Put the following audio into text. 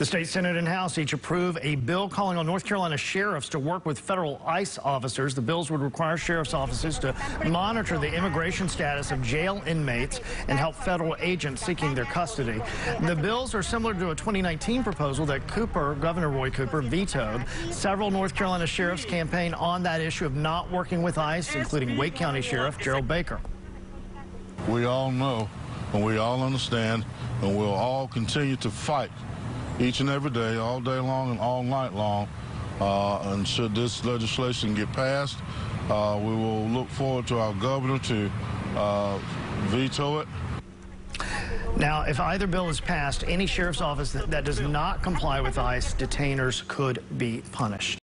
The state Senate and House each approve a bill calling on North Carolina sheriffs to work with federal ICE officers. The bills would require sheriff's offices to monitor the immigration status of jail inmates and help federal agents seeking their custody. The bills are similar to a 2019 proposal that Cooper, Governor Roy Cooper, vetoed. Several North Carolina sheriffs campaign on that issue of not working with ICE, including Wake County Sheriff Gerald Baker. We all know and we all understand and we'll all continue to fight each and every day, all day long and all night long. Uh, and should this legislation get passed, uh, we will look forward to our governor to uh, veto it. Now, if either bill is passed, any sheriff's office that, that does not comply with ICE, detainers could be punished.